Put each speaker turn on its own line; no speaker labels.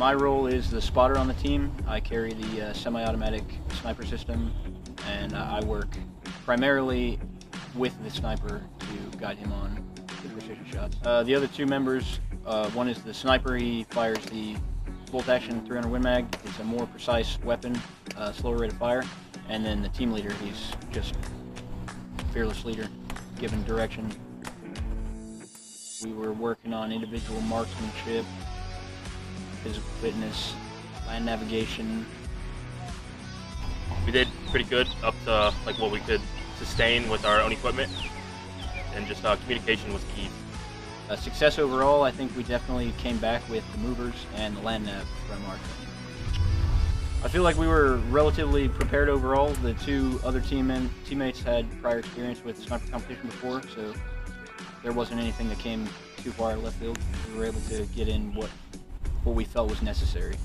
My role is the spotter on the team. I carry the uh, semi-automatic sniper system, and uh, I work primarily with the sniper to guide him on the precision shots. Uh, the other two members, uh, one is the sniper. He fires the bolt-action 300 Win Mag. It's a more precise weapon, uh, slower rate of fire. And then the team leader, he's just fearless leader, giving direction. We were working on individual marksmanship, physical fitness, land navigation.
We did pretty good up to like what we could sustain with our own equipment, and just uh, communication was key.
Uh, success overall, I think we definitely came back with the movers and the land nav from our team. I feel like we were relatively prepared overall. The two other team teammates had prior experience with sniper competition before, so there wasn't anything that came too far left field. We were able to get in what what we felt was necessary.